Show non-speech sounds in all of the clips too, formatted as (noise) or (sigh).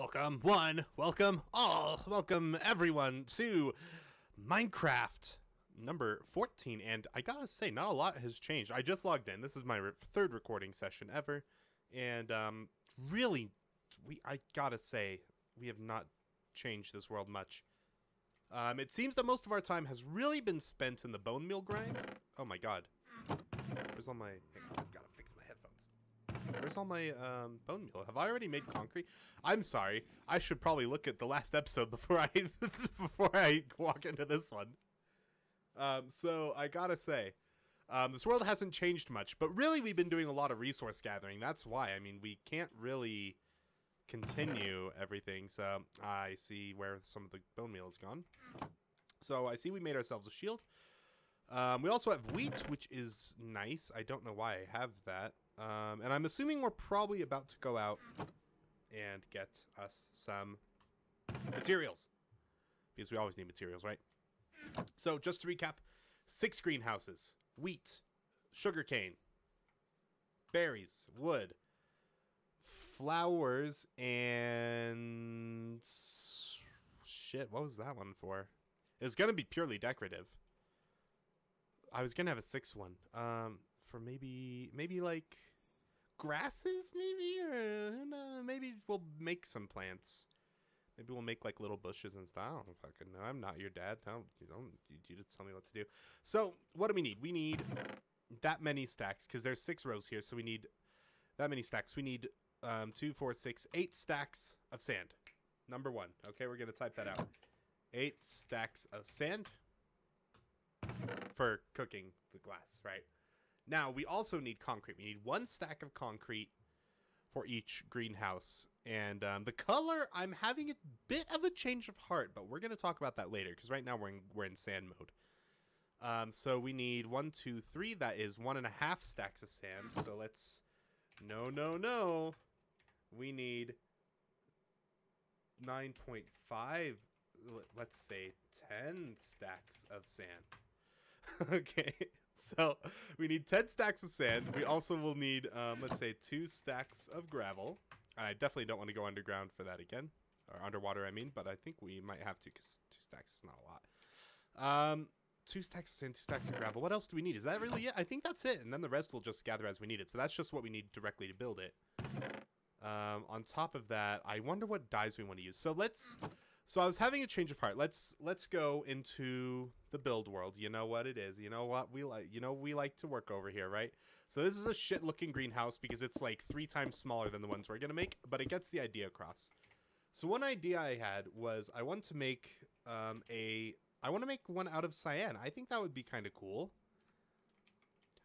Welcome, one, welcome all, welcome everyone to Minecraft number 14. And I gotta say, not a lot has changed. I just logged in. This is my re- third recording session ever. And um, really, we I gotta say, we have not changed this world much. Um, it seems that most of our time has really been spent in the bone meal grind. Oh my god. Where's all my... Hang on, I just gotta fix my headphones. Where's all my um, bone meal? Have I already made concrete? I'm sorry. I should probably look at the last episode before I (laughs) before I walk into this one. Um, so I gotta say, um, this world hasn't changed much, but really we've been doing a lot of resource gathering. That's why. I mean, we can't really continue everything. So I see where some of the bone meal is gone. So I see we made ourselves a shield. Um, we also have wheat, which is nice. I don't know why I have that. Um, and I'm assuming we're probably about to go out and get us some materials. Because we always need materials, right? So just to recap, six greenhouses, wheat, sugarcane, berries, wood, flowers, and... Shit, what was that one for? It was going to be purely decorative. I was going to have a sixth one. Um, for maybe, maybe like grasses, maybe? Or no, maybe we'll make some plants. Maybe we'll make like little bushes and stuff. I don't fucking know. I'm not your dad. Don't, you don't, you, you just tell me what to do. So, what do we need? We need that many stacks because there's six rows here. So we need that many stacks. We need um, two, four, six, eight stacks of sand. Number one. Okay, we're to type that out. Eight stacks of sand for cooking the glass, right? Now, we also need concrete. We need one stack of concrete for each greenhouse. And um, the color, I'm having a bit of a change of heart, but we're going to talk about that later because right now we're in, we're in sand mode. Um, so we need one, two, three. That is one and a half stacks of sand. So let's... No, no, no. We need 9.5, let's say 10 stacks of sand. (laughs) okay, so we need 10 stacks of sand. We also will need, um, let's say, two stacks of gravel. And I definitely don't want to go underground for that again. Or underwater, I mean, but I think we might have to because two stacks is not a lot. Um, two stacks of sand, two stacks of gravel. What else do we need? Is that really it? I think that's it. And then the rest will just gather as we need it. So that's just what we need directly to build it. Um, on top of that, I wonder what dyes we want to use. So let's... So I was having a change of heart. Let's let's go into the build world. You know what it is. You know what we like. You know we like to work over here, right? So this is a shit looking greenhouse because it's like three times smaller than the ones we're gonna make, but it gets the idea across. So one idea I had was I want to make um, a. I want to make one out of cyan. I think that would be kind of cool.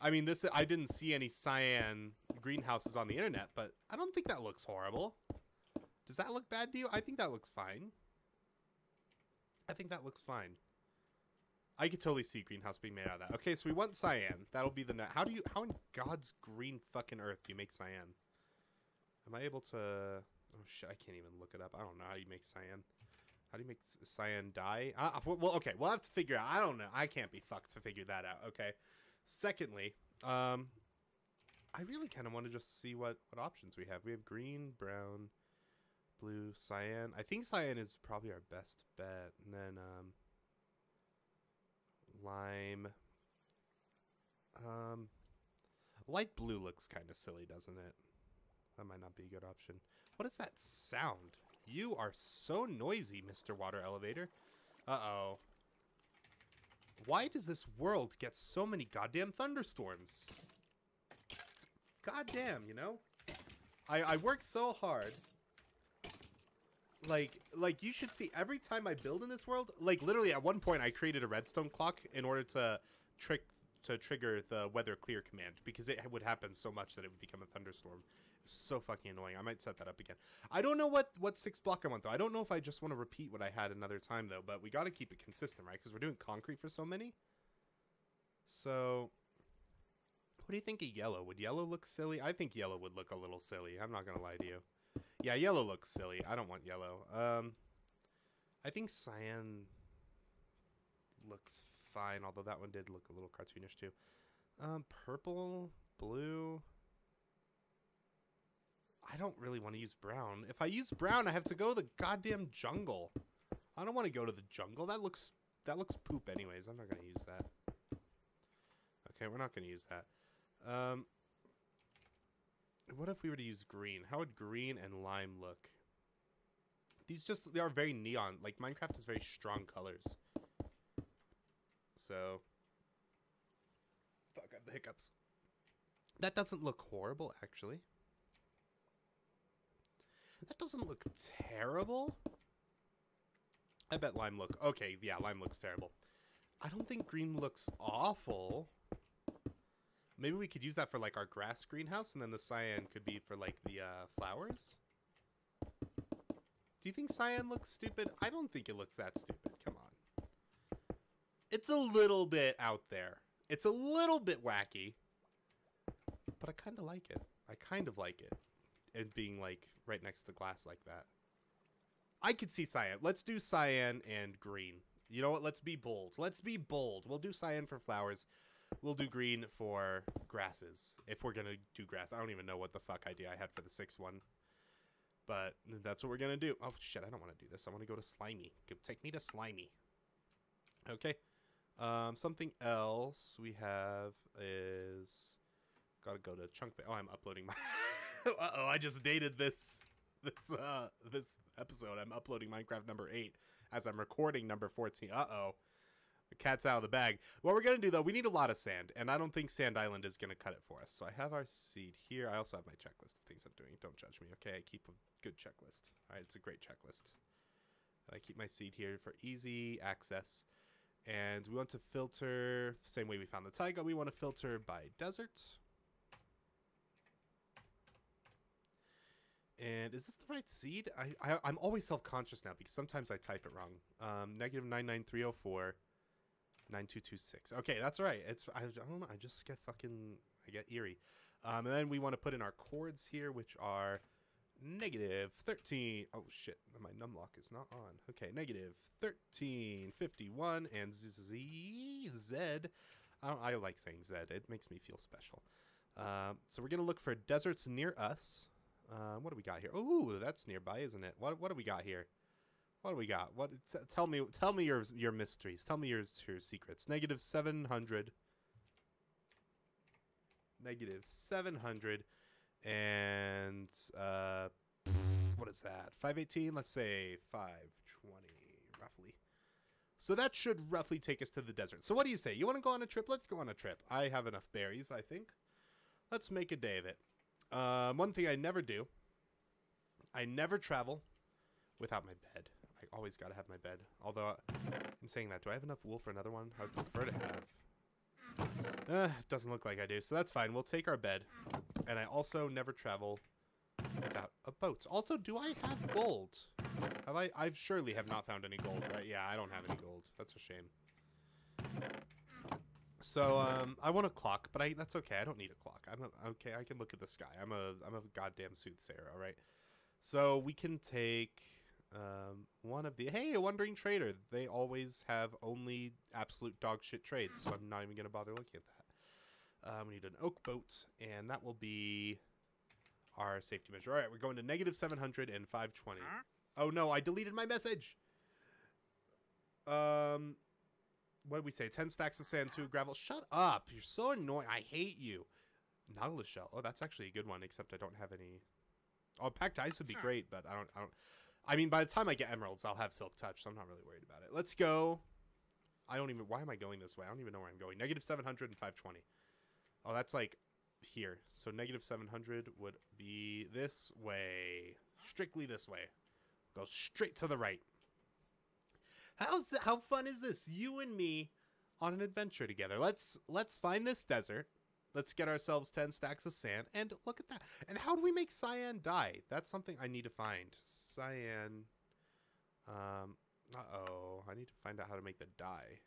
I mean, this I didn't see any cyan greenhouses on the internet, but I don't think that looks horrible. Does that look bad to you? I think that looks fine. I think that looks fine. I could totally see greenhouse being made out of that. Okay, so we want cyan. That'll be the net. How do you? How in God's green fucking earth do you make cyan? Am I able to? Oh shit! I can't even look it up. I don't know how you make cyan. How do you make cyan dye? Uh, well, okay, we'll have to figure out. I don't know. I can't be fucked to figure that out. Okay. Secondly, um, I really kind of want to just see what what options we have. We have green, brown, blue, cyan. I think cyan is probably our best bet. And then um, lime. Um, light blue looks kind of silly, doesn't it? That might not be a good option. What is that sound? You are so noisy, Mr. Water Elevator. Uh-oh. Why does this world get so many goddamn thunderstorms? Goddamn, you know? I, I work so hard like like you should see every time I build in this world, like literally at one point I created a redstone clock in order to trick to trigger the weather clear command because it would happen so much that it would become a thunderstorm. so fucking annoying. I might set that up again. I don't know what what six block I want though. I don't know if I just want to repeat what I had another time though, but we got to keep it consistent, right? Because we're doing concrete for so many. So what do you think of yellow? Would yellow look silly? I think yellow would look a little silly. I'm not to lie to you. Yeah, yellow looks silly. I don't want yellow. Um, I think cyan looks fine, although that one did look a little cartoonish too. Um, purple, blue. I don't really want to use brown. If I use brown, I have to go to the goddamn jungle. I don't want to go to the jungle. That looks that looks poop anyways. I'm not going to use that. Okay, we're not going to use that. Um, what if we were to use green? How would green and lime look? These just, they are very neon. Like, Minecraft is very strong colors. So, fuck, I have the hiccups. That doesn't look horrible, actually. That doesn't look terrible. I bet lime look, okay, yeah, lime looks terrible. I don't think green looks awful. Maybe we could use that for like our grass greenhouse, and then the cyan could be for like the uh, flowers. Do you think cyan looks stupid? I don't think it looks that stupid. Come on. It's a little bit out there. It's a little bit wacky. But I kind of like it. I kind of like it. And being like right next to the glass like that. I could see cyan. Let's do cyan and green. You know what? Let's be bold. Let's be bold. We'll do cyan for flowers. We'll do green for grasses. If we're to do grass. I don't even know what the fuck idea I had for the sixth one. But that's what we're to do. Oh, shit. I don't want to do this. I want to go to Slimy. Take me to Slimy. Okay. Um, something else we have is... Gotta go to Chunk... Oh, I'm uploading my... (laughs) Uh-oh, I just dated this this uh this episode. I'm uploading Minecraft number 8 as I'm recording number 14. Uh-oh. The cat's out of the bag. What we're going to do, though, we need a lot of sand, and I don't think Sand Island is going to cut it for us. So I have our seed here. I also have my checklist of things I'm doing. Don't judge me, okay? I keep a good checklist. All right, it's a great checklist. I keep my seed here for easy access. And we want to filter, same way we found the taiga, we want to filter by desert. And is this the right seed? I, I am always self conscious now because sometimes I type it wrong. Um, negative nine nine three zero four. 9226. Okay, that's right. It's I, I, don't know. I just get fucking I get eerie. Um, and then we want to put in our chords here, which are negative 13. Oh shit, my numlock is not on. Okay, negative 1351 and z z z. I, don't, I like saying Z. It makes me feel special. Um, so we're gonna look for deserts near us. Uh, what do we got here? Oh, that's nearby, isn't it? What what do we got here? What do we got? What? tell me. Tell me your your mysteries. Tell me your your secrets. Negative seven hundred. Negative seven hundred, and uh, what is that? Five eighteen. Let's say five twenty, roughly. So that should roughly take us to the desert. So what do you say? You want to go on a trip? Let's go on a trip. I have enough berries, I think. Let's make a day of it. Um, one thing I never do. I never travel without my bed. Always gotta have my bed. Although, in saying that, do I have enough wool for another one? I would prefer to have. Uh, doesn't look like I do, so that's fine. We'll take our bed. And I also never travel without a boat. Also, do I have gold? Have I? I surely have not found any gold, right? Yeah, I don't have any gold. That's a shame. So, um, I want a clock, but I that's okay. I don't need a clock. I'm a, okay. I can look at the sky. I'm a I'm a goddamn soothsayer. All right. So we can take um, one of the hey, a wandering trader. They always have only absolute dog shit trades, so I'm not even gonna bother looking at that. Um, we need an oak boat, and that will be our safety measure. All right, we're going to negative 700 and 520. Huh? Oh no, I deleted my message. Um, what did we say? 10 stacks of sand, two gravel. Shut up! You're so annoying. I hate you. Nautilus shell. Oh, that's actually a good one. Except I don't have any. Oh, packed ice would be great, but I don't. I don't. I mean, by the time I get emeralds, I'll have silk touch, so I'm not really worried about it. Let's go. I don't even. Why am I going this way? I don't even know where I'm going. Negative 700 and 520. Oh, that's like here. So negative 700 would be this way. Strictly this way. Go straight to the right. How's? How fun is this? You and me on an adventure together. Let's let's find this desert. Let's get ourselves 10 stacks of sand. And look at that. And how do we make cyan dye? That's something I need to find. Cyan. Um, uh-oh. I need to find out how to make the dye.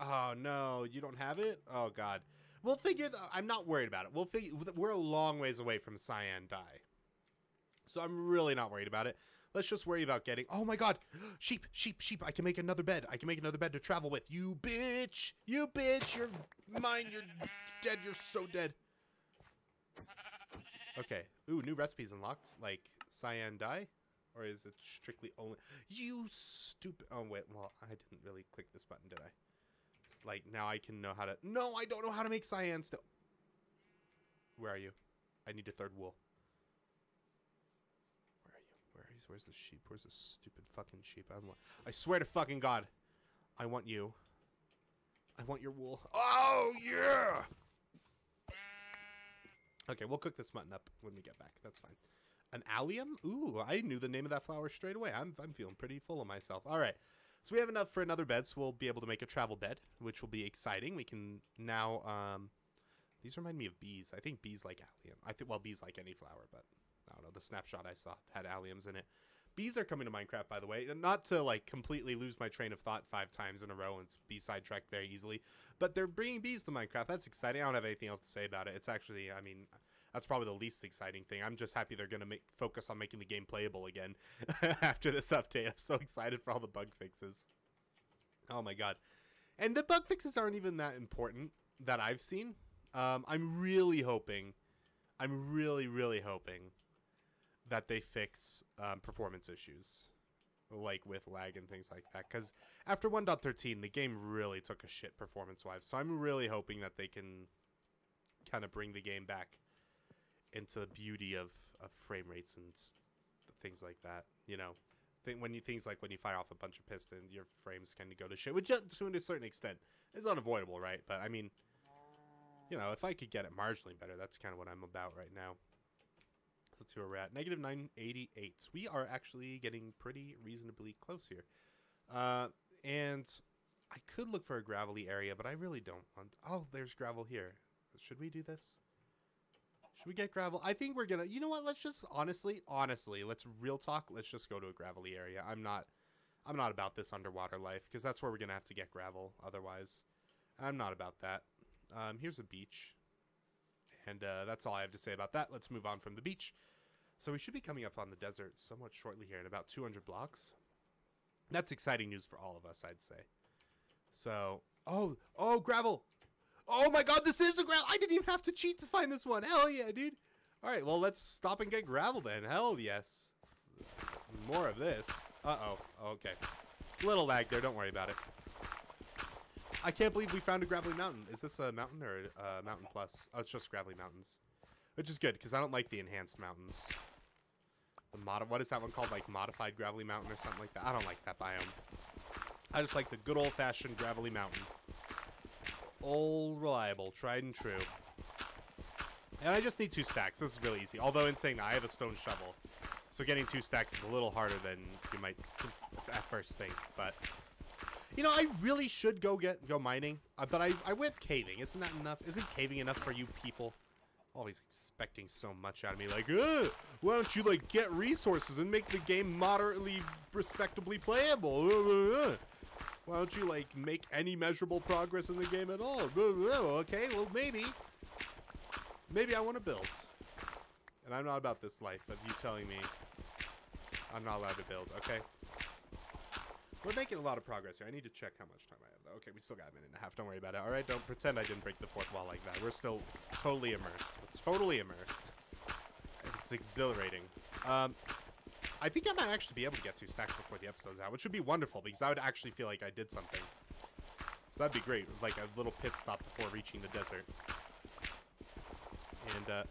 Oh, no. You don't have it? Oh, God. We'll figure... I'm not worried about it. We'll figure... We're a long ways away from cyan dye. So I'm really not worried about it. Let's just worry about getting. Oh my god! (gasps) Sheep, sheep, sheep! I can make another bed. I can make another bed to travel with. You bitch! You bitch! You're mine. You're dead. You're so dead. Okay. Ooh, new recipes unlocked, like cyan dye, or is it strictly only? You stupid. Oh wait, well I didn't really click this button, did I? Like now I can know how to. No, I don't know how to make cyan still. Where are you? I need a third wool. Is? Where's the sheep? Where's the stupid fucking sheep? I want. I swear to fucking god, I want you. I want your wool. Oh yeah. Okay, we'll cook this mutton up when we get back. That's fine. An allium? Ooh, I knew the name of that flower straight away. I'm, I'm feeling pretty full of myself. All right. So we have enough for another bed, so we'll be able to make a travel bed, which will be exciting. We can now, um, these remind me of bees. I think bees like allium. I think, well, bees like any flower, but I don't know. The snapshot I saw had alliums in it. Bees are coming to Minecraft, by the way. Not to, like, completely lose my train of thought five times in a row and be sidetracked very easily, but they're bringing bees to Minecraft. That's exciting. I don't have anything else to say about it. It's actually, I mean, that's probably the least exciting thing. I'm just happy they're going to make focus on making the game playable again (laughs) after this update. I'm so excited for all the bug fixes. Oh my god. And the bug fixes aren't even that important that I've seen. Um, I'm really hoping, I'm really, really hoping that they fix um, performance issues like with lag and things like that because after 1.13 the game really took a shit performance wise. So i'm really hoping that they can kind of bring the game back into the beauty of, of frame rates and things like that you know? When you things like when you fire off a bunch of pistons your frames of go to shit which to a certain extent is unavoidable right? But i mean you know if i could get it marginally better that's kind of what i'm about right now let's we're at. Negative 988. We are actually getting pretty reasonably close here. Uh, and I could look for a gravelly area, but I really don't want... Oh, there's gravel here. Should we do this? Should we get gravel? I think we're gonna... You know what? Let's just... Honestly, honestly, let's real talk. Let's just go to a gravelly area. I'm not... I'm not about this underwater life, because that's where we're gonna have to get gravel otherwise. I'm not about that. Um, here's a beach. And uh, that's all I have to say about that. Let's move on from the beach. So we should be coming up on the desert somewhat shortly here in about 200 blocks. That's exciting news for all of us, I'd say. So, oh, oh, gravel. Oh my god, this is a gravel. I didn't even have to cheat to find this one. Hell yeah, dude. All right, well, let's stop and get gravel then. Hell yes. More of this. Uh-oh. Okay. Little lag there. Don't worry about it. I can't believe we found a gravelly mountain. Is this a mountain or a uh, mountain plus? Oh, it's just gravelly mountains. Which is good, because I don't like the enhanced mountains. The mod what is that one called? Like modified gravelly mountain or something like that? I don't like that biome. I just like the good old-fashioned gravelly mountain. Old, reliable, tried and true. And I just need two stacks. This is really easy. Although in saying that, I have a stone shovel. So getting two stacks is a little harder than you might at first think. But, you know, I really should go get go mining. Uh, but I, I went caving. Isn't that enough? Isn't caving enough for you people? Oh, always expecting so much out of me. Like, why don't you, like, get resources and make the game moderately, respectably playable? why don't you, like, make any measurable progress in the game at all? okay, well, maybe. Maybe I want to build. And I'm not about this life of you telling me I'm not allowed to build, okay? We're making a lot of progress here. I need to check how much time I have, though. Okay, we still got a minute and a half. Don't worry about it. All right, don't pretend I didn't break the fourth wall like that. We're still totally immersed. We're totally immersed. It's exhilarating. Um, I think I might actually be able to get two stacks before the episode's out, which would be wonderful because I would actually feel like I did something. So that'd be great, like a little pit stop before reaching the desert. And uh,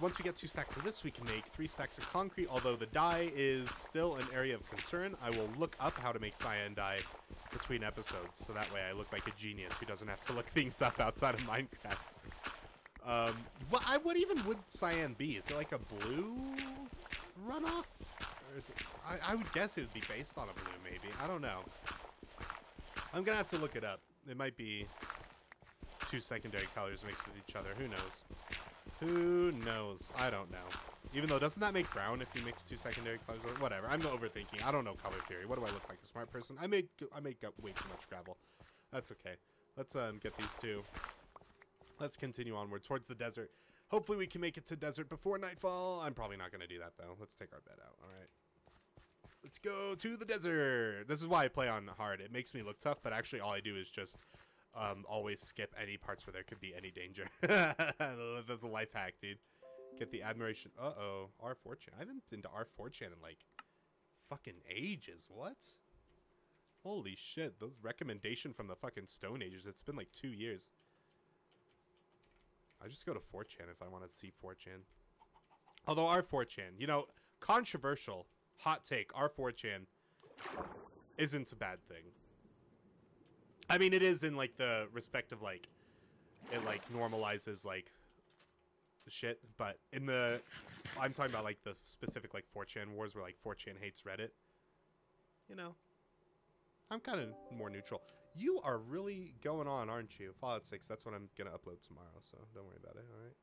once we get two stacks of this, we can make three stacks of concrete. Although the dye is still an area of concern, I will look up how to make cyan dye between episodes, so that way I look like a genius who doesn't have to look (laughs) things up outside of Minecraft. Um, what, I, what even would cyan be? Is it like a blue runoff? Or is it, I, I would guess it would be based on a blue, maybe. I don't know. I'm gonna have to look it up. It might be two secondary colors mixed with each other. Who knows? Who knows? I don't know. Even though, doesn't that make brown if you mix two secondary colors? or Whatever. I'm overthinking. I don't know color theory. What do I look like? A smart person? I make I make up way too much gravel. That's okay. Let's um get these two. Let's continue onward towards the desert. Hopefully we can make it to desert before nightfall. I'm probably not going to do that, though. Let's take our bed out. All right. Let's go to the desert. This is why I play on hard. It makes me look tough, but actually all I do is just um, always skip any parts where there could be any danger. (laughs) That's a life hack, dude. get the admiration. Uh oh, R4chan. I haven't been to R4chan in like fucking ages. What? Holy shit! Those recommendation from the fucking Stone Ages. It's been like two years. I just go to 4chan if I want to see 4chan. Although R4chan, you know, controversial, hot take, R4chan isn't a bad thing. I mean, it is in like the respect of like it like normalizes like the shit, but in the I'm talking about like the specific like 4chan wars where like 4chan hates Reddit. You know, I'm kind of more neutral. You are really going on, aren't you? Fallout 6. That's what I'm gonna upload tomorrow, so don't worry about it. All right.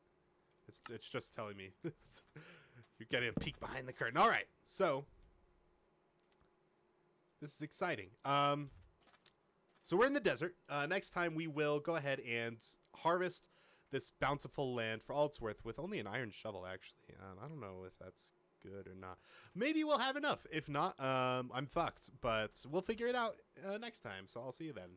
It's it's just telling me (laughs) you're getting a peek behind the curtain. All right, so this is exciting. Um, so we're in the desert. Uh, next time we will go ahead and harvest this bountiful land for all it's worth with only an iron shovel. Actually, um, I don't know if that's good or not. Maybe we'll have enough. If not, um, I'm fucked. But we'll figure it out uh, next time. So I'll see you then.